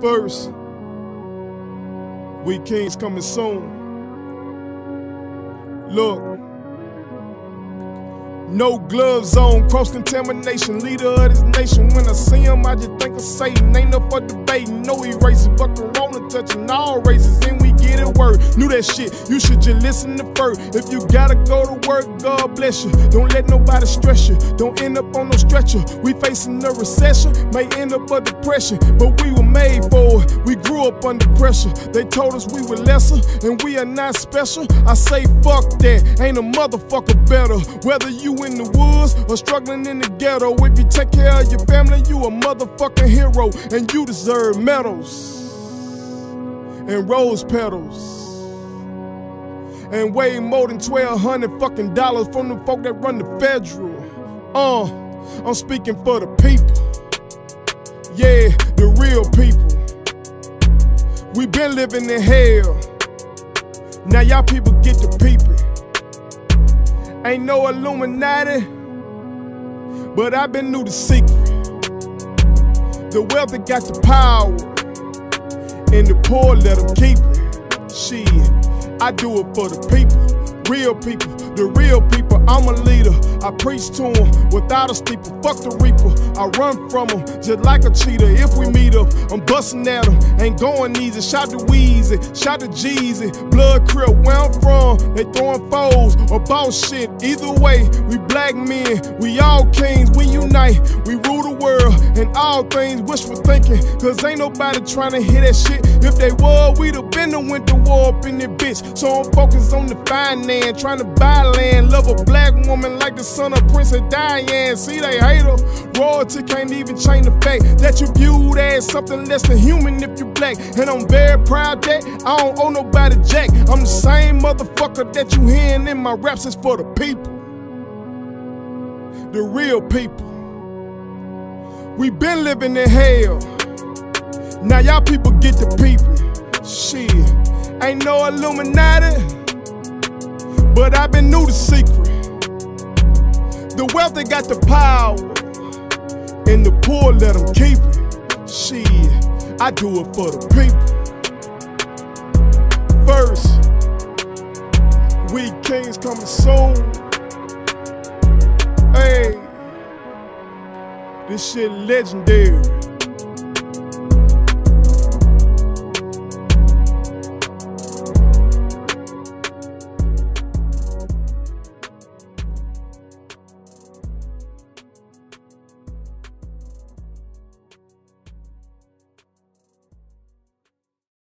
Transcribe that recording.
First, we kings coming soon. Look, no gloves on, cross contamination, leader of this nation. When I see him, I just think of Satan. Ain't no for debating, shit, you should just listen to first. If you gotta go to work, God bless you. Don't let nobody stress you. Don't end up on no stretcher. We facing a recession, may end up a depression, but we were made for it. We grew up under pressure. They told us we were lesser, and we are not special. I say fuck that, ain't a motherfucker better. Whether you in the woods or struggling in the ghetto, if you take care of your family, you a motherfucking hero, and you deserve medals and rose petals. And way more than 1200 fucking dollars from the folk that run the federal. Uh, I'm speaking for the people. Yeah, the real people. We been living in hell. Now y'all people get to peeping. Ain't no Illuminati, but I been knew the secret. The wealthy got the power, and the poor let them keep it. I do it for the people, real people, the real people. I'm a leader. I preach to them without a steeple. Fuck the reaper. I run from them just like a cheetah. If we meet up, I'm busting at them. Ain't going easy. Shot to Weezy, shot to Jeezy. Blood Crip, where I'm from. They throwing foes or boss shit. Either way, we black men. We all kings. We unite. We and all things wishful thinking. Cause ain't nobody trying to hear that shit. If they were, we'd have been the went to war up in this bitch. So I'm focused on the finance, trying to buy land. Love a black woman like the son of Prince Princess Diana. See, they hate her. Royalty can't even change the fact that you viewed as something less than human if you black. And I'm very proud that I don't owe nobody jack. I'm the same motherfucker that you hearing in my raps is for the people. The real people. We been living in hell. Now y'all people get to peeping. Shit, ain't no Illuminati, but I been knew the secret. The wealthy got the power, and the poor let them keep it. Shit, I do it for the people. First, we kings coming soon. This shit legendary.